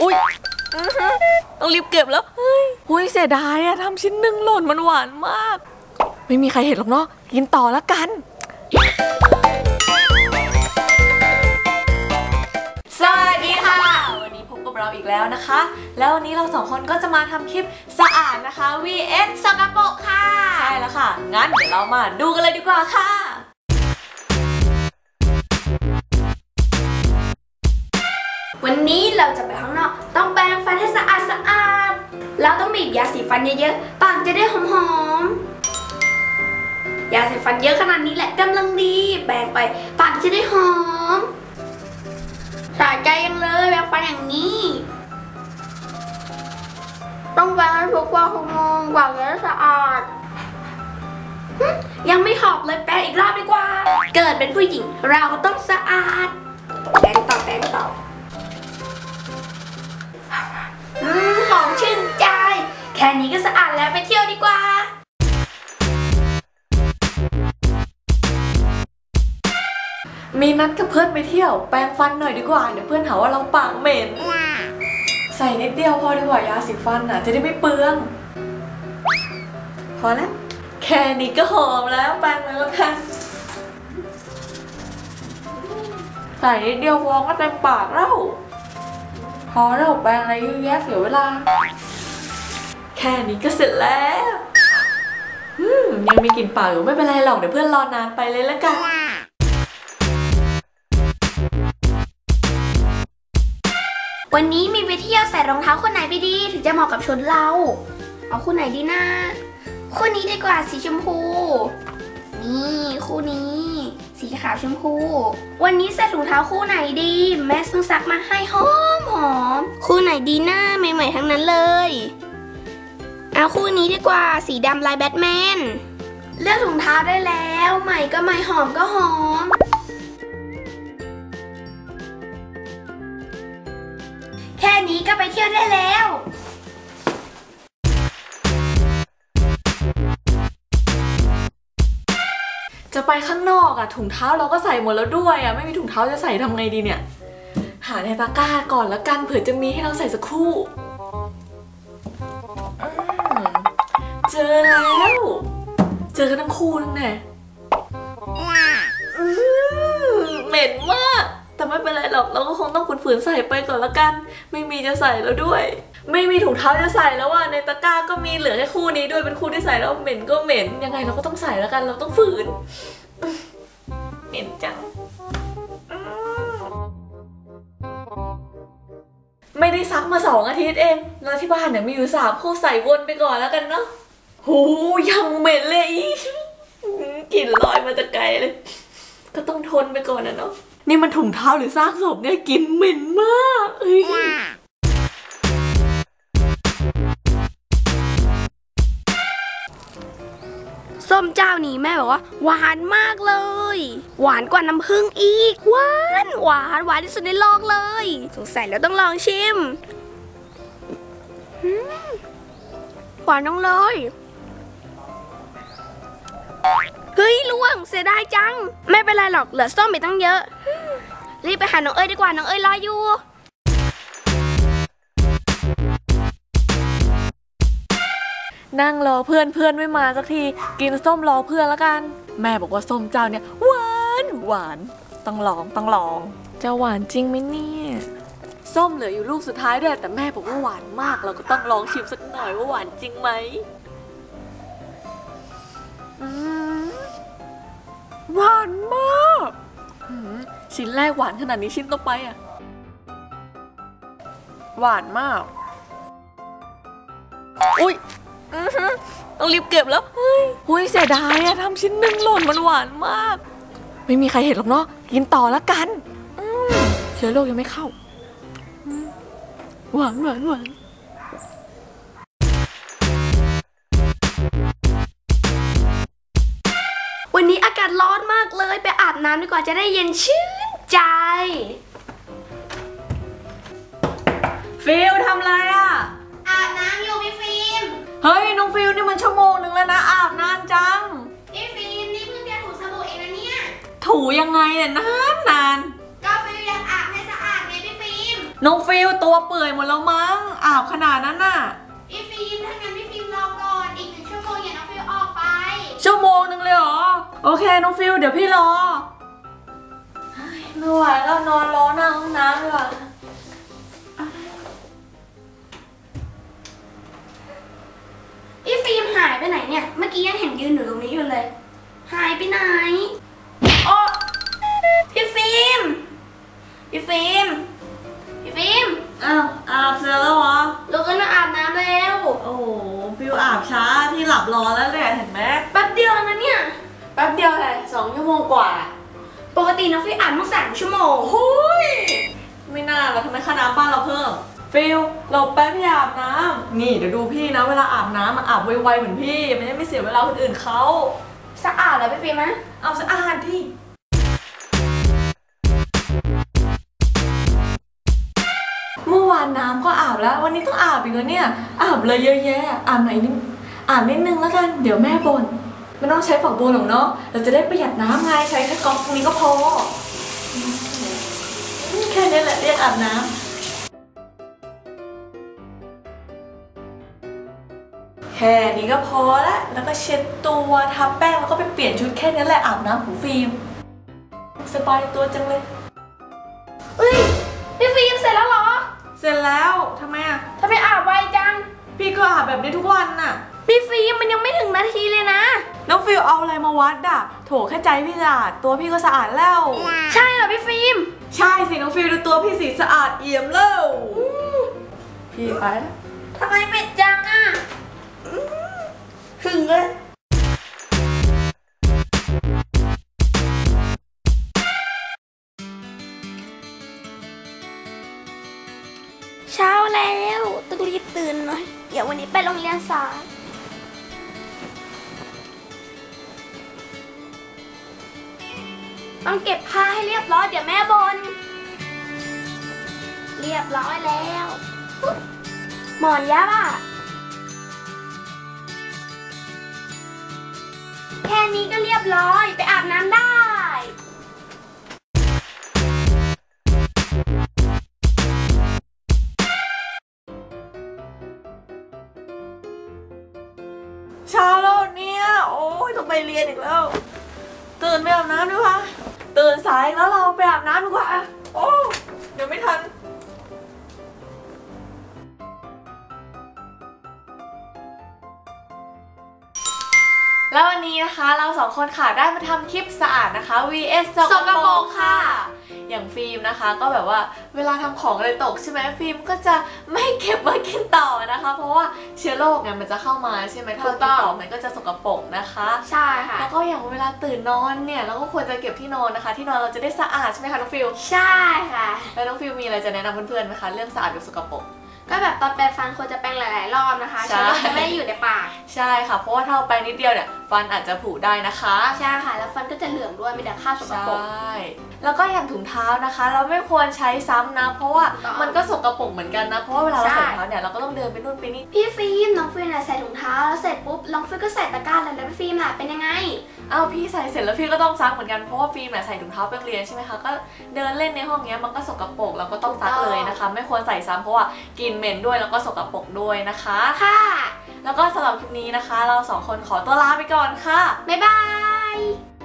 อุ้ยต้องรีบเก็บแล้วเฮ้ยหุ้ยเสียดายอะทำชิ้นหนึ่งหล่นมันหวานมาก ไม่มีใครเห็นหรอกเนาะกินต่อแล้วกัน สวัสดีค่ะ วันนี้พบกับเราอีกแล้วนะคะ แล้ววันนี้เราสองคนก็จะมาทำคลิปสะอาดนะคะ vs สกปรกค่ะ ใช่แล้วค่ะ งั้นเดี๋ยวเรามาดูกันเลยดีกว่าค่ะ นนี้เราจะไปข้างนอก ต้องแปรงฟันให้สะอาดสะอาดเราต้องบีบยาสีฟันเยอะๆ ปากจะได้หอมๆ ยาสีฟันเยอะขนาดนี้แหละกำลังดีแปรงไป ปากจะได้หอมสะใจยังเลยแปรงฟันอย่างนี้ ต้องแปรงให้ทุกวันทุกโมงปากจะได้สะอาดหึยังไม่หอบเลยแปรงอีกรอบดีกว่า เกิดเป็นผู้หญิงเราต้องสะอาดแปรงต่อแปรงต่ออื ค่นี้ก็สะอาดแล้วไปเที่ยวดีกว่ามีนัดกับเพื่อนไปเที่ยว แปรงฟันหน่อยดีกว่า เดี๋ยวเพื่อนหาว่าเราปากเหม็น ใส่นิดเดียวพอดีกว่ายาสีฟันอะ จะได้ไม่เปลือง พอแล้ว แค่นี้ก็หอมแล้วแปรงแล้วกันใส่นิดเดียวฟองก็เต็มปากแล้ว พอแล้วแปรงอะไรเยอะแยะเสียเวลา แค่นี้ก็เสร็จแล้วอืมยังมีกลิ่นปากอยู่ไม่เป็นไรหรอกเดี๋ยวเพื่อนรอนานไปเลยแล้วกันวันนี้มีไปเที่ยวใส่รองเท้าคู่ไหนไปดี ถึงจะเหมาะกับชุดเรา เอาคู่ไหนดีนะคู่นี้ดีกว่าสีชมพู นี่คู่นี้ สีขาวชมพู วันนี้ใส่ถุงเท้าคู่ไหนดี แม่ซึ่งซักมาให้หอมหอมคู่ไหนดีนะใหม่ๆทั้งนั้นเลย เอาคู่นี้ดีกว่าสีดำลายแบทแมน เลือกถุงเท้าได้แล้ว ใหม่ก็ใหม่หอมก็หอม แค่นี้ก็ไปเที่ยวได้แล้วจะไปข้างนอกอะถุงเท้าเราก็ใส่หมดแล้วด้วยอะไม่มีถุงเท้าจะใส่ทำไงดีเนี่ย หาในตะกร้าก่อนแล้วกันเผื่อจะมีให้เราใส่สักค เจอแล้ว เจอกันทั้งคู่นั่นแน่อืมเหม็นมาก แต่ไม่เป็นไรหรอก เราก็คงต้องฝืนๆใส่ไปก่อนละกัน ไม่มีจะใส่แล้วด้วย ไม่มีถุงเท้าจะใส่แล้วว่าในตะกร้าก็มีเหลือแค่คู่นี้ด้วย เป็นคู่ที่ใส่แล้วเหม็นก็เหม็น ยังไงเราก็ต้องใส่แล้วกัน เราต้องฝืน เหม็นจังอืมไม่ได้ซักมาสองอาทิตย์เอง แล้วที่บ้านเนี่ยมีอยู่สามคู่ใส่วนไปก่อนแล้วกันเนาะ หูยังเหม็นเลยกลิ่นลอยมาจากไกลเลย ก็ต้องทนไปก่อนนะเนาะนี่มันถุงเท้าหรือซากศพเนี่ยกลิ่นเหม็นมากเอ้ยส้มเจ้านี้แม่บอกว่า หวานมากเลย หวานกว่าน้ำผึ้งอีก หวานหวานหวานที่สุดในโลกเลย สงสัยแล้วต้องลองชิมอืมหวานน้องเลย เฮ้ยล่วงเสียดายจัง ไม่เป็นไรหรอกเหลือส้มไปตั้งเยอะ รีบไปหาน้องเอ้ยดีกว่าน้องเอ้ยรออยู่นั่งรอเพื่อนเพื่อนไม่มาสักที กินส้มรอเพื่อนแล้วกัน แม่บอกว่าส้มเจ้าเนี่ยหวานหวานต้องลองต้องลองจะหวานจริงไหมเนี่ยส้มเหลืออยู่ลูกสุดท้ายด้วยแต่แม่บอกว่าหวานมากเราก็ต้องลองชิมสักหน่อยว่าหวานจริงไหม หวานมากชิ้นแรกหวานขนาดนี้ชิ้นต่อไปอะ หวานมาก อุ้ยต้องรีบเก็บแล้วเฮ้ยหุ้ยเสียดายอะทำชิ้นหนึ่งหล่นมันหวานมาก ไม่มีใครเห็นหรอกเนาะกินต่อแล้วกันเชื้อโรคยังไม่เข้า หวานหวานหวานากาศร้อนมากเลย ไปอาบน้ำดีกว่าจะได้เย็นชื่นใจ ฟิวส์ทำอะไรอะอาบน้ำอยู่พี่ฟิล์มเฮ้ย น้องฟิวส์นี่มันชั่วโมงหนึ่งแล้วนะอาบนานจัง พี่ฟิล์มนี่เพิ่งจะถูสบู่เองนะเนี่ย ถูยังไงเนี่ยนานนาน ก็ฟิวส์อยากอาบให้สะอาดไงพี่ฟิล์มน้องฟิวส์ตัวเปื่อยหมดแล้วมั้งอาบขนาดนั้นน่ะพี่ฟิล์มถ้างั้นพี่ฟิล์มรอก่อนอีกหนึ่งชั่วโมงเดี๋ยวน้องฟิวส์ออกไป ชั่วโมงหนึ่งเลยเหรอ โอเคน้องฟิวส์เดี๋ยวพี่รอไม่ไหวแล้วนอนรอหน้าห้องน้ำดีกว่าพี่ฟิล์มหายไปไหนเนี่ย เมื่อกี้ยังเห็นยืนอยู่ตรงนี้อยู่เลย หายไปไหน งชั่วโมงกว่า ปกติน้องฟิล์มอาบต้องสามชั่วโมงโอ้ยไม่น่าเราทำไมค่าน้ำบ้านเราเพิ่ม ฟิวส์รอแป๊บพี่อาบน้ำนี่เดี๋ยวดูพี่นะ เวลาอาบน้ำมาอาบไวๆเหมือนพี่มันจะไม่เสียเวลาคนอื่นเขาสะอาดเหรอพี่ฟิล์มนะเอาสะอาดดิเมื่อวานน้ำก็อาบแล้ว วันนี้ต้องอาบอีกแล้วเนี่ย อาบเลยเยอะแยะอาบไหนนิดอาบนิดนึงแล้วกัน เดี๋ยวแม่บ่น ไม่ต้องใช้ฝักบัวหรอกเนาะ เราจะได้ประหยัดน้ำไงใช้แค่ก๊อกนี้ก็พออืมแค่นี้แหละเรียกอาบน้ำแค่นี้ก็พอละแล้วก็เช็ดตัวทาแป้งแล้วก็ไปเปลี่ยนชุดแค่นี้แหละอาบน้ำของฟิล์มสบายตัวจังเลยเฮ้ยพี่ฟิล์มเสร็จแล้วเหรอ เสร็จแล้วทำไมอะทำไมอาบไวจัง พี่ก็อาบแบบนี้ทุกวันน่ะ พี่ฟิล์มมันยังไม่ถึงนาทีเลยนะ น้องฟิวส์เอาอะไรมาวัดอะโถแค่ใจพี่สะอาดตัวพี่ก็สะอาดแล้ว ใช่เหรอพี่ฟิล์มใช่สิน้องฟิวส์ดูตัวพี่สิสะอาดเอี่ยมแล้วพี่ไปแล้วทำไมเป็ดจังอะถึงเลยเช้าแล้วต้องรีบตื่นหน่อย เดี๋ยววันนี้ไปโรงเรียนสาย ต้องเก็บผ้าให้เรียบร้อยเดี๋ยวแม่บน เรียบร้อยแล้วหมอนยับอะ แค่นี้ก็เรียบร้อยไปอาบน้ำได้เช้าแล้วเนี่ย โอ้ยต้องไปเรียนอีกแล้ว ตื่นไปอาบน้ำดีกว่า ตื่นสายแล้วเราไปอาบน้ำดีกว่า โอ้เดี๋ยวไม่ทัน แล้ววันนี้นะคะเราสองคนค่ะได้มาทำคลิปสะอาดนะคะ vs สกปรกค่ะ อย่างฟิล์มนะคะ ก็แบบว่าเวลาทำของอะไรตกใช่ไหมฟิล์มก็จะไม่เก็บมากินต่อนะคะ เพราะว่าเชื้อโรคเนี่ยมันจะเข้ามาใช่ไหมถ้าเรากินต่อมันก็จะสกปรกนะคะ ใช่ค่ะแล้วก็อย่างเวลาตื่นนอนเนี่ยเราก็ควรจะเก็บที่นอนนะคะ ที่นอนเราจะได้สะอาดใช่ไหมคะน้องฟิลใช่ค่ะแล้วน้องฟิลมีอะไรจะแนะนำเพื่อนๆไหมคะเรื่องสะอาดกับสกปรก ก็แบบตอนแปรงฟันควรจะแปรงหลาย ๆ รอบนะคะใช่ เชื้อโรคจะไม่ได้อยู่ในปากใช่ค่ะ เพราะว่าถ้าเราไปนิดเดียวเนี่ยฟันอาจจะผุได้นะคะ ใช่ค่ะ แล้วฟันก็จะเหลืองด้วยมีแต่คราบสกใช่ปรกแล้วก็อย่างถุงเท้านะคะ เราไม่ควรใช้ซ้ำนะ เพราะว่าถูกต้อง มันก็สกปรกเหมือนกันนะ เพราะว่าเวลาเราใช่ใส่ถุงเท้าเนี่ยเราก็ต้องเดินไปนู่นไปนี่ พี่ฟิล์มน้องฟิวส์น่ะใส่ถุงเท้าแล้วเสร็จปุ๊บน้องฟิวส์ก็ใส่ตะกร้าแล้วแล้วพี่ฟิล์มล่ะเป็นยังไง อ้าวพี่ใส่เสร็จแล้วพี่ก็ต้องซักเหมือนกันเพราะว่าฟิล์มเนี่ยใส่ถุงเท้าไปโรงเรียนใช่ไหมคะก็เดินเล่นในห้องเนี้ยมันก็สกปรกเราก็ต้องซักเลยนะคะ ไม่ควรใส่ซ้ำเพราะว่ากลิ่นเหม็นด้วยแล้วก็สกปรกด้วยนะคะค่ะแล้วก็สำหรับคลิปนี้นะคะ เราสองคนขอตัวลาไปก่อนค่ะบ๊ายบาย